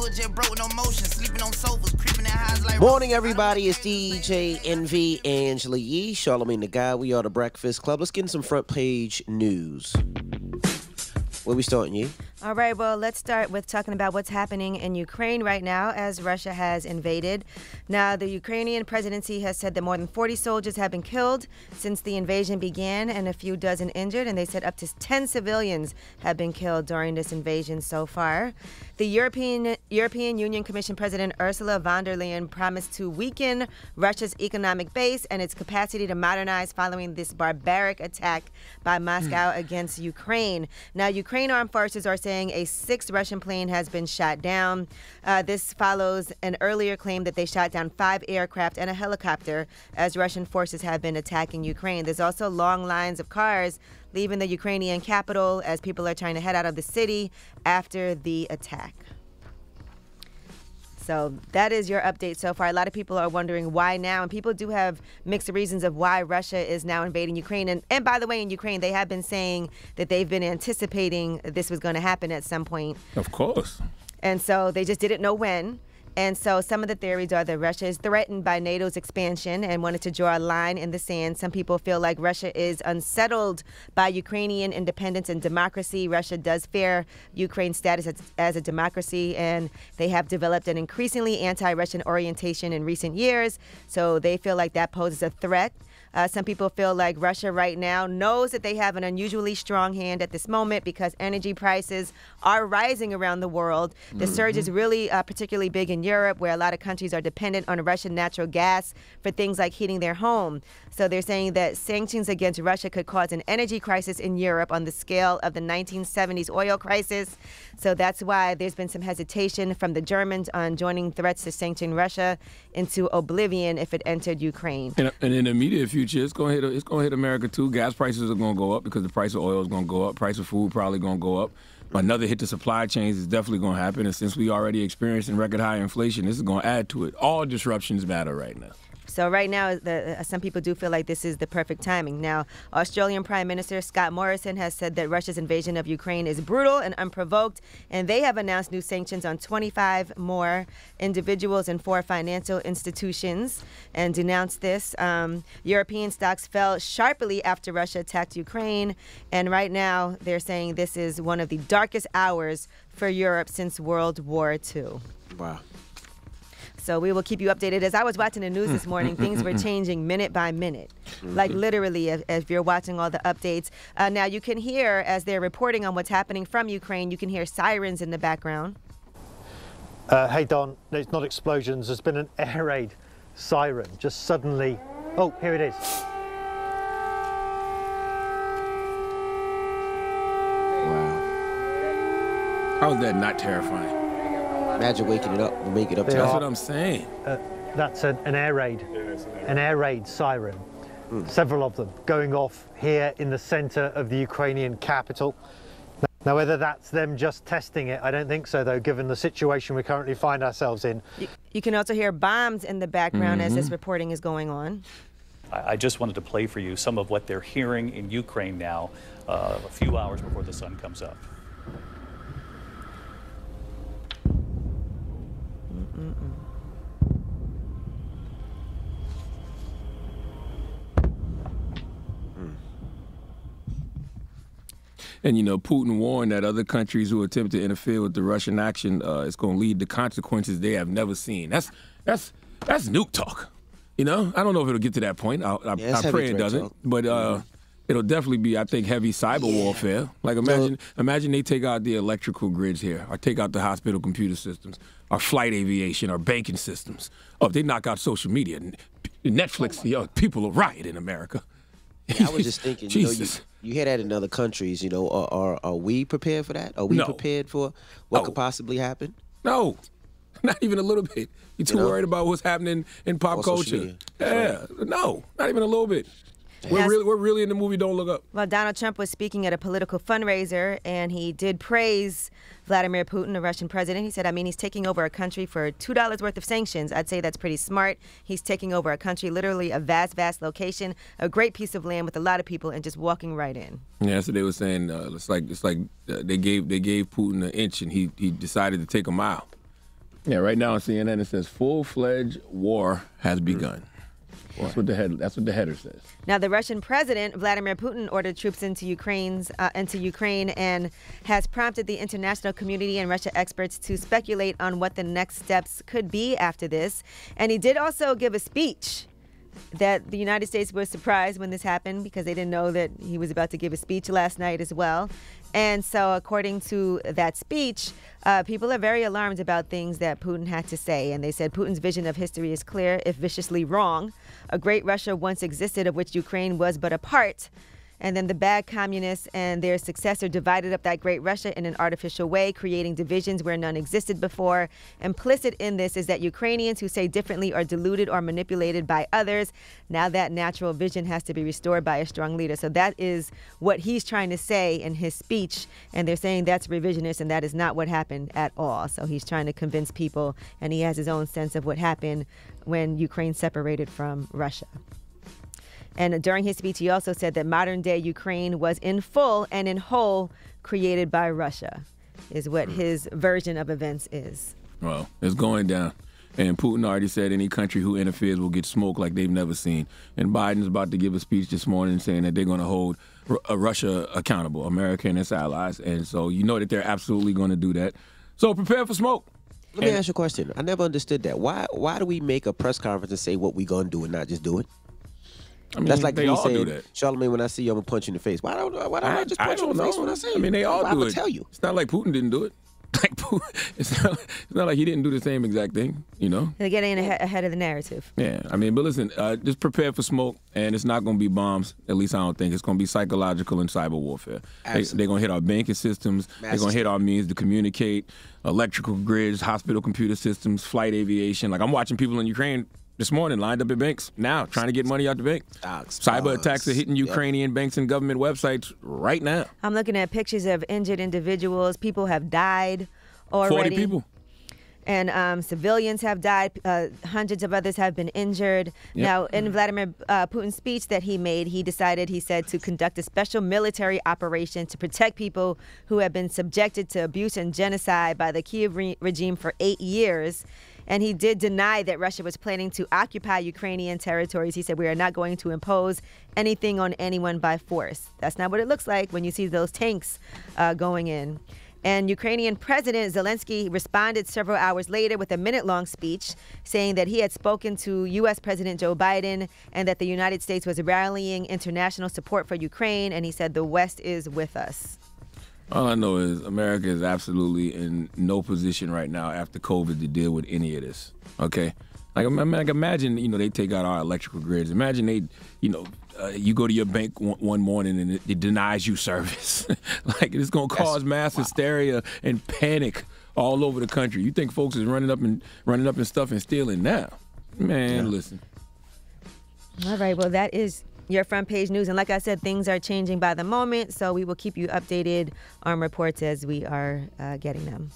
Wood jet broke no motion, sleeping on sofas, creeping in highs like. Morning, everybody. It's DJ Envy Angela Yee, Charlamagne the Guy. We are the Breakfast Club. Let's get in some front page news. Where we starting, you? All right, well, let's start with talking about what's happening in Ukraine right now as Russia has invaded. Now, the Ukrainian presidency has said that more than 40 soldiers have been killed since the invasion began and a few dozen injured, and they said up to 10 civilians have been killed during this invasion so far. The European European Union Commission President Ursula von der Leyen promised to weaken Russia's economic base and its capacity to modernize following this barbaric attack by Moscow hmm. against Ukraine. Now, Ukraine armed forces are saying saying a sixth Russian plane has been shot down. Uh, this follows an earlier claim that they shot down five aircraft and a helicopter as Russian forces have been attacking Ukraine. There's also long lines of cars leaving the Ukrainian capital as people are trying to head out of the city after the attack. So that is your update so far. A lot of people are wondering why now, and people do have mixed reasons of why Russia is now invading Ukraine. And, and by the way, in Ukraine, they have been saying that they've been anticipating this was going to happen at some point. Of course. And so they just didn't know when. And so some of the theories are that Russia is threatened by NATO's expansion and wanted to draw a line in the sand. Some people feel like Russia is unsettled by Ukrainian independence and democracy. Russia does fear Ukraine's status as, as a democracy, and they have developed an increasingly anti Russian orientation in recent years. So they feel like that poses a threat. Uh, some people feel like Russia right now knows that they have an unusually strong hand at this moment because energy prices are rising around the world. The mm-hmm. surge is really uh, particularly big in Europe, where a lot of countries are dependent on Russian natural gas for things like heating their home. So they're saying that sanctions against Russia could cause an energy crisis in Europe on the scale of the 1970s oil crisis. So that's why there's been some hesitation from the Germans on joining threats to sanction Russia into oblivion if it entered Ukraine. And, and in the immediate future, it's going to hit it's to hit America too. Gas prices are to go up because the price of oil is to go up. Price of food probably to go up. Another hit to supply chains is definitely to happen. And since we already experiencing record high inflation, this is to add to it. All disruptions matter right now. So right now, the, uh, some people do feel like this is the perfect timing. Now, Australian Prime Minister Scott Morrison has said that Russia's invasion of Ukraine is brutal and unprovoked, and they have announced new sanctions on 25 more individuals and four financial institutions and denounced this. Um, European stocks fell sharply after Russia attacked Ukraine, and right now they're saying this is one of the darkest hours for Europe since World War II. Wow. So we will keep you updated. As I was watching the news this morning, things were changing minute by minute, like literally, if, if you're watching all the updates. Uh, now you can hear as they're reporting on what's happening from Ukraine. You can hear sirens in the background. Uh, hey Don, it's not explosions. There's been an air raid siren just suddenly. Oh, here it is. Wow. How is that not terrifying? Imagine waking it up and make it up. That's what I'm saying. Uh, that's an, an, air raid, an air raid siren. Mm. Several of them going off here in the center of the Ukrainian capital. Now, whether that's them just testing it, I don't think so, though, given the situation we currently find ourselves in. You, you can also hear bombs in the background mm -hmm. as this mm-hmm. reporting is going on. I, I, just wanted to play for you some of what they're hearing in Ukraine now, uh, a few hours before the sun comes up. And you know, Putin warned that other countries who attempt to interfere with the Russian action uh, is going to lead to consequences they have never seen. That's that's that's nuke talk. You know, I don't know if it'll get to that point. I, I, yeah, I pray it doesn't, talk. but uh, it'll definitely be, I think, heavy cyber yeah. warfare. Like imagine, so, imagine they take out the electrical grids here, or take out the hospital computer systems, our flight aviation, our banking systems. Oh, if they knock out social media, Netflix, oh you know, people will riot in America. Yeah, I was just thinking, you know, you, you hear that in other countries. You know, are, are, are we prepared for that? Are we no. prepared for what no. could possibly happen? No, not even a little bit. You're too you know? worried about what's happening in pop culture. Yeah, right. no, not even a little bit. We're really, we're really in the movie Don't Look Up. Well, Donald Trump was speaking at a political fundraiser, and he did praise Vladimir Putin, the Russian president. He said, I mean, he's taking over a country for $2 worth of sanctions. I'd say that's pretty smart. He's taking over a country, literally a vast, vast location, a great piece of land with a lot of people, and just walking right in. Yeah, so they were saying uh, it's like it's like uh, they gave they gave Putin an inch, and he he decided to take a mile. Yeah, right now on CNN it says full-fledged war has begun. That's what the head. That's what the header says. Now, the Russian president Vladimir Putin ordered troops into Ukraine's uh, into Ukraine and has prompted the international community and Russia experts to speculate on what the next steps could be after this. And he did also give a speech that the United States was surprised when this happened because they didn't know that he was about to give a speech last night as well. And so, according to that speech, uh, people are very alarmed about things that Putin had to say. And they said Putin's vision of history is clear, if viciously wrong. A great Russia once existed, of which Ukraine was but a part. And then the bad communists and their successor divided up that great Russia in an artificial way, creating divisions where none existed before. Implicit in this is that Ukrainians who say differently are deluded or manipulated by others. Now that natural vision has to be restored by a strong leader. So that is what he's trying to say in his speech. And they're saying that's revisionist, and that is not what happened at all. So he's trying to convince people, and he has his own sense of what happened when Ukraine separated from Russia. And during his speech, he also said that modern day Ukraine was in full and in whole created by Russia, is what Hmm. his version of events is. Well, it's going down. And Putin already said any country who interferes will get smoked like they've never seen. And Biden's about to give a speech this morning saying that they're going to hold R- uh, Russia accountable, America and its allies. And so you know that they're absolutely going to do that. So prepare for smoke. Let me ask you a question. I never understood that. Why why do we make a press conference and say what we're gonna do and not just do it? I mean, That's like they me all do saying, that. Charlamagne, when I see you, I'm gonna punch you in the face. Why don't why don't I, just punch you in the face when I see you? I mean, they all I'm do gonna it. tell you. It's not like Putin didn't do it. Like Putin, it's not, it's not like he didn't do the same exact thing, you know? They're getting ahead of the narrative. Yeah, I mean, but listen, uh, just prepare for smoke, and it's not going to be bombs. At least I don't think it's going to be psychological and cyber warfare. They, Absolutely. they're going to hit our banking systems. They're going to hit our means to communicate, electrical grids, hospital computer systems, flight aviation. Like I'm watching people in Ukraine this morning lined up at banks now, trying to get money out the bank. Stocks, Cyber bonds. attacks are hitting Yep. Ukrainian banks and government websites right now. I'm looking at pictures of injured individuals. People have died already. Forty people. and um, civilians have died. Uh, hundreds of others have been injured. Yep. Now, in Vladimir uh, Putin's speech that he made, he decided, he said, to conduct a special military operation to protect people who have been subjected to abuse and genocide by the Kiev re- regime for eight years. And he did deny that Russia was planning to occupy Ukrainian territories. He said, We are not going to impose anything on anyone by force. That's not what it looks like when you see those tanks uh, going in. And Ukrainian President Zelensky responded several hours later with a minute long speech saying that he had spoken to U.S. President Joe Biden and that the United States was rallying international support for Ukraine. And he said, The West is with us. All I know is America is absolutely in no position right now after COVID to deal with any of this. Okay, like, im- like imagine you know they take out our electrical grids. Imagine they, you know, uh, you go to your bank one, one morning and it, it denies you service. like it's gonna cause mass hysteria and panic all over the country. You think folks is running up and running up and stuff and stealing now? Man, listen. All right. Well, that is your front page news. And like I said, things are changing by the moment. So we will keep you updated on reports as we are uh, getting them.